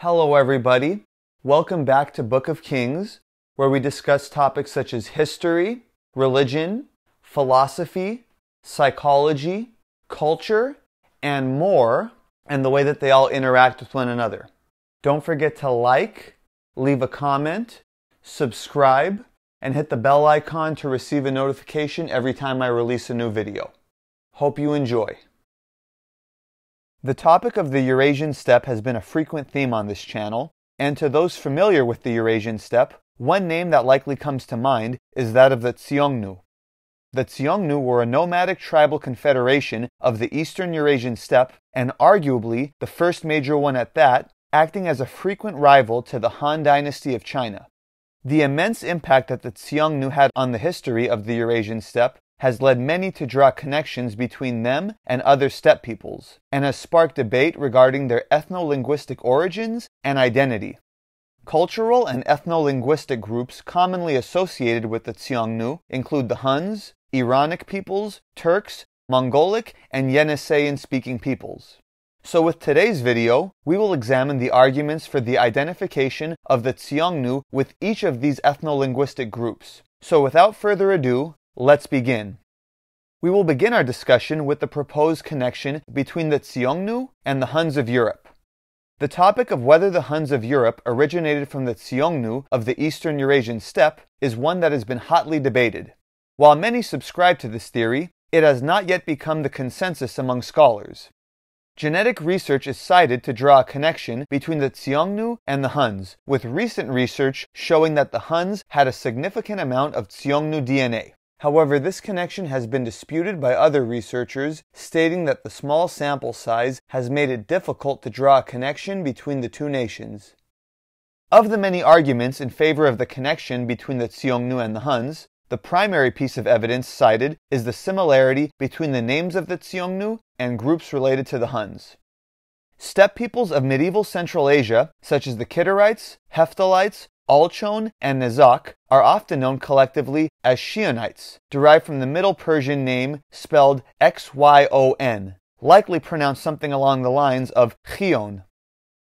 Hello, everybody. Welcome back to Book of Kings, where we discuss topics such as history, religion, philosophy, psychology, culture, and more, and the way that they all interact with one another. Don't forget to like, leave a comment, subscribe, and hit the bell icon to receive a notification every time I release a new video. Hope you enjoy. The topic of the Eurasian steppe has been a frequent theme on this channel, and to those familiar with the Eurasian steppe, one name that likely comes to mind is that of the Xiongnu. The Xiongnu were a nomadic tribal confederation of the eastern Eurasian steppe, and arguably the first major one at that, acting as a frequent rival to the Han Dynasty of China. The immense impact that the Xiongnu had on the history of the Eurasian steppe has led many to draw connections between them and other steppe peoples, and has sparked debate regarding their ethno-linguistic origins and identity. Cultural and ethno-linguistic groups commonly associated with the Xiongnu include the Huns, Iranic peoples, Turks, Mongolic, and Yeniseian-speaking peoples. So with today's video, we will examine the arguments for the identification of the Xiongnu with each of these ethno-linguistic groups. So without further ado, let's begin. We will begin our discussion with the proposed connection between the Xiongnu and the Huns of Europe. The topic of whether the Huns of Europe originated from the Xiongnu of the Eastern Eurasian steppe is one that has been hotly debated. While many subscribe to this theory, it has not yet become the consensus among scholars. Genetic research is cited to draw a connection between the Xiongnu and the Huns, with recent research showing that the Huns had a significant amount of Xiongnu DNA. However, this connection has been disputed by other researchers, stating that the small sample size has made it difficult to draw a connection between the two nations. Of the many arguments in favor of the connection between the Xiongnu and the Huns, the primary piece of evidence cited is the similarity between the names of the Xiongnu and groups related to the Huns. Steppe peoples of medieval Central Asia, such as the Kidarites, Hephthalites, Alchon, and Nezak, are often known collectively as Xionites, derived from the Middle Persian name spelled X-Y-O-N, likely pronounced something along the lines of Chion.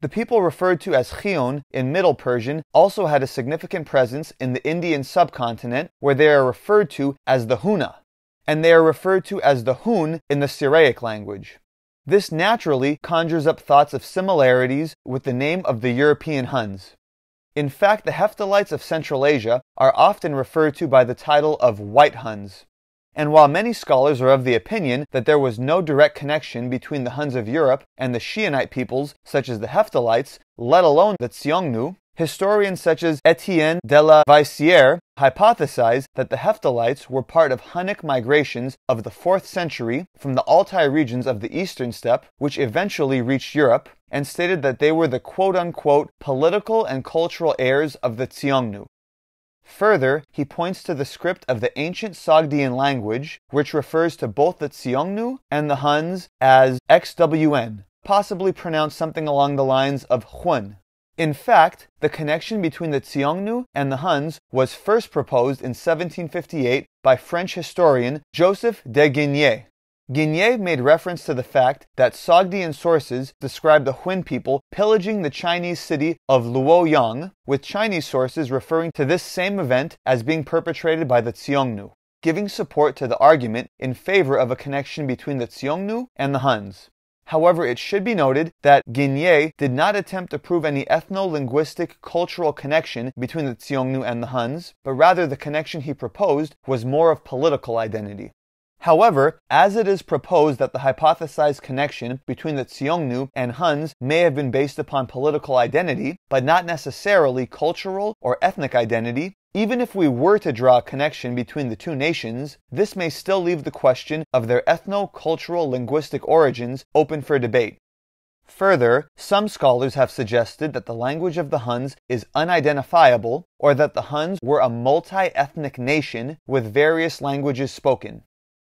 The people referred to as Xion in Middle Persian also had a significant presence in the Indian subcontinent, where they are referred to as the Huna, and they are referred to as the Hun in the Syriac language. This naturally conjures up thoughts of similarities with the name of the European Huns. In fact, the Hephthalites of Central Asia are often referred to by the title of White Huns. And while many scholars are of the opinion that there was no direct connection between the Huns of Europe and the Xionite peoples such as the Hephthalites, let alone the Xiongnu, historians such as Etienne de la Vaissière hypothesize that the Hephthalites were part of Hunnic migrations of the 4th century from the Altai regions of the eastern steppe, which eventually reached Europe, and stated that they were the quote unquote political and cultural heirs of the Xiongnu. Further, he points to the script of the ancient Sogdian language, which refers to both the Xiongnu and the Huns as XWN, possibly pronounced something along the lines of Hun. In fact, the connection between the Xiongnu and the Huns was first proposed in 1758 by French historian Joseph de Guignes. Guignes made reference to the fact that Sogdian sources describe the Hun people pillaging the Chinese city of Luoyang, with Chinese sources referring to this same event as being perpetrated by the Xiongnu, giving support to the argument in favor of a connection between the Xiongnu and the Huns. However, it should be noted that Guignes did not attempt to prove any ethno-linguistic cultural connection between the Xiongnu and the Huns, but rather the connection he proposed was more of political identity. However, as it is proposed that the hypothesized connection between the Xiongnu and Huns may have been based upon political identity, but not necessarily cultural or ethnic identity, even if we were to draw a connection between the two nations, this may still leave the question of their ethno-cultural linguistic origins open for debate. Further, some scholars have suggested that the language of the Huns is unidentifiable, or that the Huns were a multi-ethnic nation with various languages spoken.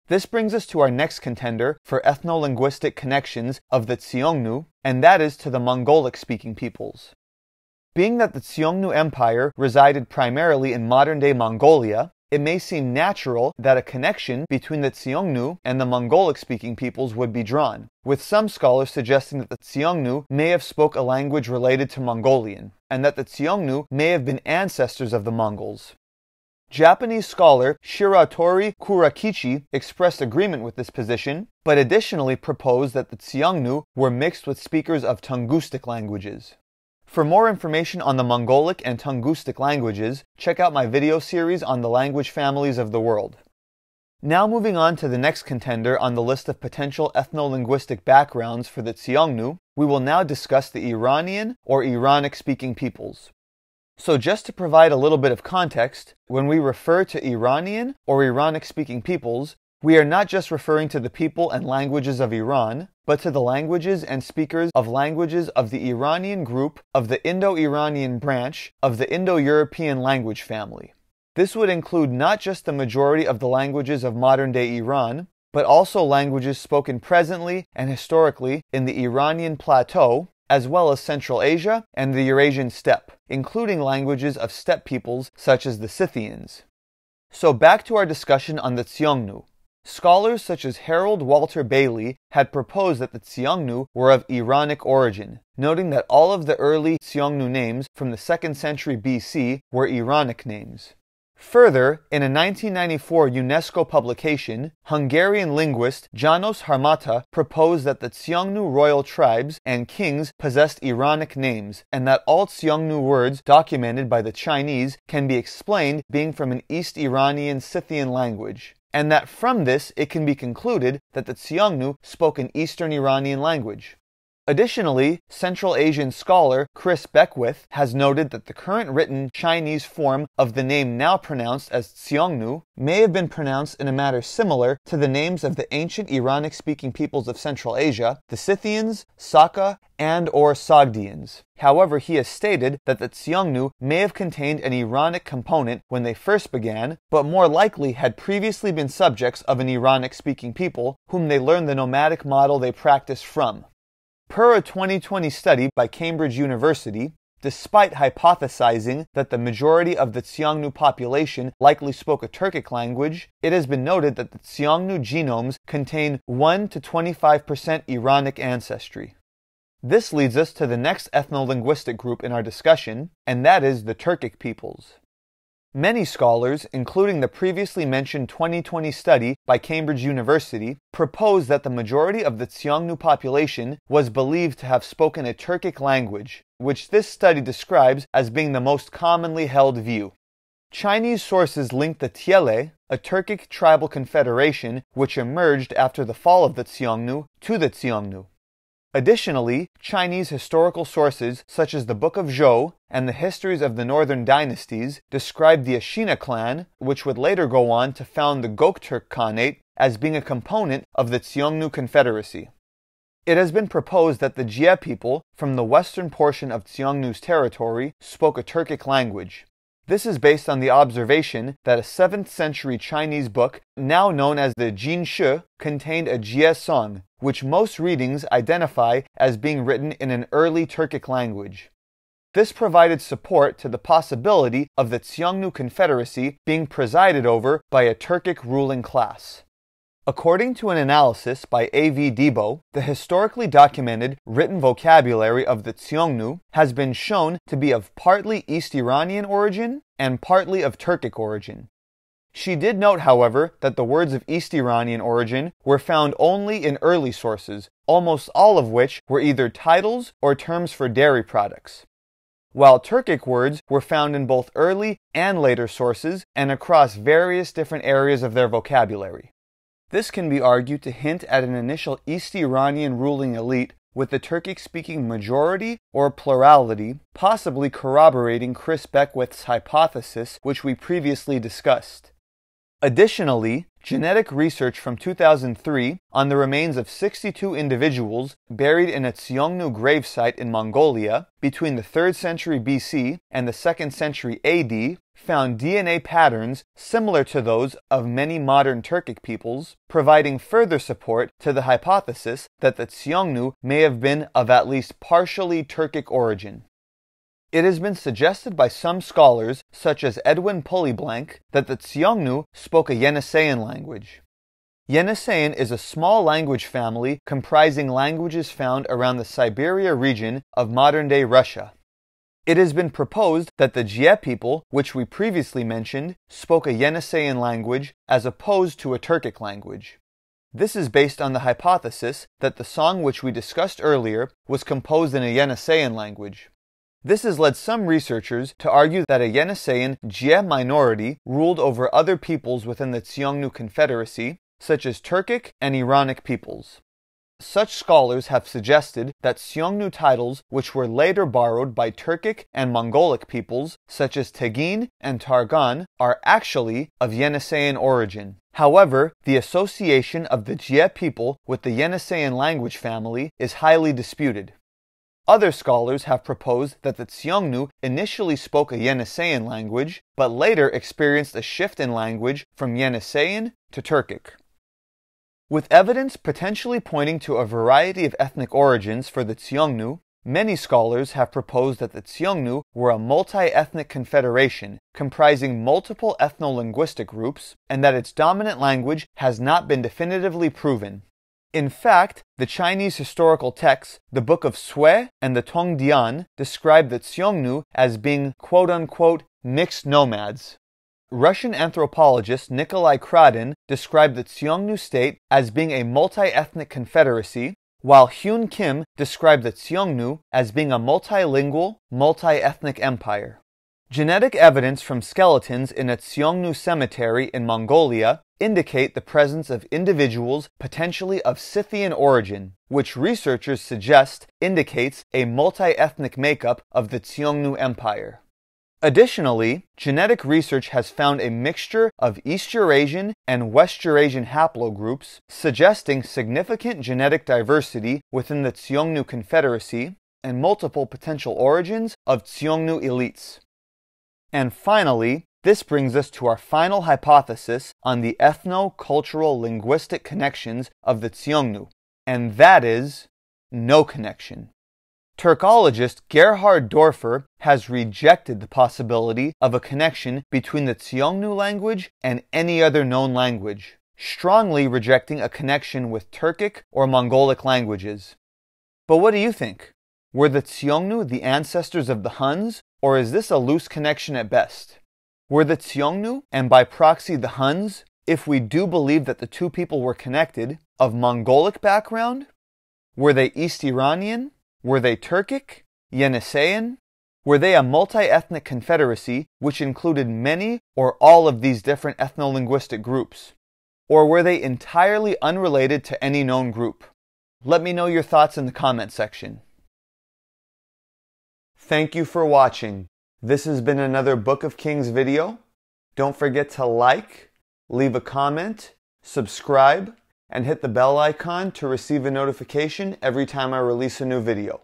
This brings us to our next contender for ethno-linguistic connections of the Xiongnu, and that is to the Mongolic-speaking peoples. Being that the Xiongnu Empire resided primarily in modern-day Mongolia, it may seem natural that a connection between the Xiongnu and the Mongolic speaking peoples would be drawn, with some scholars suggesting that the Xiongnu may have spoke a language related to Mongolian, and that the Xiongnu may have been ancestors of the Mongols. Japanese scholar Shiratori Kurakichi expressed agreement with this position, but additionally proposed that the Xiongnu were mixed with speakers of Tungustic languages. For more information on the Mongolic and Tungustic languages, check out my video series on the language families of the world. Now moving on to the next contender on the list of potential ethno-linguistic backgrounds for the Xiongnu, we will now discuss the Iranian or Iranic speaking peoples. So just to provide a little bit of context, when we refer to Iranian or Iranic speaking peoples, we are not just referring to the people and languages of Iran, but to the languages and speakers of languages of the Iranian group of the Indo-Iranian branch of the Indo-European language family. This would include not just the majority of the languages of modern-day Iran, but also languages spoken presently and historically in the Iranian plateau, as well as Central Asia and the Eurasian steppe, including languages of steppe peoples such as the Scythians. So back to our discussion on the Xiongnu. Scholars such as Harold Walter Bailey had proposed that the Xiongnu were of Iranic origin, noting that all of the early Xiongnu names from the 2nd century BC were Iranic names. Further, in a 1994 UNESCO publication, Hungarian linguist Janos Harmatta proposed that the Xiongnu royal tribes and kings possessed Iranic names, and that all Xiongnu words documented by the Chinese can be explained being from an East Iranian Scythian language and that from this it can be concluded that the Xiongnu spoke an Eastern Iranian language. Additionally, Central Asian scholar Chris Beckwith has noted that the current written Chinese form of the name now pronounced as Xiongnu may have been pronounced in a manner similar to the names of the ancient Iranic-speaking peoples of Central Asia, the Scythians, Saka, and or Sogdians. However, he has stated that the Xiongnu may have contained an Iranic component when they first began, but more likely had previously been subjects of an Iranic-speaking people whom they learned the nomadic model they practiced from. Per a 2020 study by Cambridge University, despite hypothesizing that the majority of the Xiongnu population likely spoke a Turkic language, it has been noted that the Xiongnu genomes contain 1 to 25% Iranic ancestry. This leads us to the next ethno-linguistic group in our discussion, and that is the Turkic peoples. Many scholars, including the previously mentioned 2020 study by Cambridge University, propose that the majority of the Xiongnu population was believed to have spoken a Turkic language, which this study describes as being the most commonly held view. Chinese sources link the Tiele, a Turkic tribal confederation which emerged after the fall of the Xiongnu, to the Xiongnu. Additionally, Chinese historical sources such as the Book of Zhou and the histories of the northern dynasties describe the Ashina clan, which would later go on to found the Gokturk Khanate, as being a component of the Xiongnu Confederacy. It has been proposed that the Jie people from the western portion of Xiongnu's territory spoke a Turkic language, this is based on the observation that a 7th century Chinese book, now known as the Jin Shi, contained a Jie song, which most readings identify as being written in an early Turkic language. This provided support to the possibility of the Xiongnu Confederacy being presided over by a Turkic ruling class. According to an analysis by A.V. Dybo, the historically documented written vocabulary of the Xiongnu has been shown to be of partly East Iranian origin and partly of Turkic origin. She did note, however, that the words of East Iranian origin were found only in early sources, almost all of which were either titles or terms for dairy products. While Turkic words were found in both early and later sources and across various different areas of their vocabulary. This can be argued to hint at an initial East Iranian ruling elite with the Turkic speaking majority or plurality, possibly corroborating Chris Beckwith's hypothesis, which we previously discussed. Additionally, genetic research from 2003 on the remains of 62 individuals buried in a Xiongnu gravesite in Mongolia between the 3rd century BC and the 2nd century AD found DNA patterns similar to those of many modern Turkic peoples, providing further support to the hypothesis that the Xiongnu may have been of at least partially Turkic origin. It has been suggested by some scholars, such as Edwin Pulleyblank, that the Xiongnu spoke a Yeniseian language. Yeniseian is a small language family comprising languages found around the Siberia region of modern-day Russia. It has been proposed that the Jie people, which we previously mentioned, spoke a Yeniseian language as opposed to a Turkic language. This is based on the hypothesis that the song which we discussed earlier was composed in a Yeniseian language. This has led some researchers to argue that a Yeniseian Jie minority ruled over other peoples within the Xiongnu Confederacy, such as Turkic and Iranic peoples. Such scholars have suggested that Xiongnu titles which were later borrowed by Turkic and Mongolic peoples, such as Tegin and Targan, are actually of Yeniseian origin. However, the association of the Jie people with the Yeniseian language family is highly disputed. Other scholars have proposed that the Xiongnu initially spoke a Yeniseian language, but later experienced a shift in language from Yeniseian to Turkic. With evidence potentially pointing to a variety of ethnic origins for the Xiongnu, many scholars have proposed that the Xiongnu were a multi-ethnic confederation comprising multiple ethno-linguistic groups and that its dominant language has not been definitively proven. In fact, the Chinese historical texts, the Book of Sui and the Tongdian, describe the Xiongnu as being quote-unquote mixed nomads. Russian anthropologist Nikolai Kradin described the Xiongnu state as being a multi-ethnic confederacy, while Hyun Kim described the Xiongnu as being a multilingual, multi-ethnic empire. Genetic evidence from skeletons in a Xiongnu cemetery in Mongolia indicate the presence of individuals potentially of Scythian origin, which researchers suggest indicates a multi-ethnic makeup of the Xiongnu Empire. Additionally, genetic research has found a mixture of East Eurasian and West Eurasian haplogroups, suggesting significant genetic diversity within the Xiongnu Confederacy and multiple potential origins of Xiongnu elites. And finally, this brings us to our final hypothesis on the ethno-cultural linguistic connections of the Xiongnu, and that is no connection. Turkologist Gerhard Doerfer has rejected the possibility of a connection between the Xiongnu language and any other known language, strongly rejecting a connection with Turkic or Mongolic languages. But what do you think? Were the Xiongnu the ancestors of the Huns, or is this a loose connection at best? Were the Xiongnu, and by proxy the Huns, if we do believe that the two people were connected, of Mongolic background? Were they East Iranian? Were they Turkic? Yeniseian? Were they a multi-ethnic confederacy which included many or all of these different ethno-linguistic groups? Or were they entirely unrelated to any known group? Let me know your thoughts in the comment section. Thank you for watching. This has been another Book of Kings video. Don't forget to like, leave a comment, subscribe, and hit the bell icon to receive a notification every time I release a new video.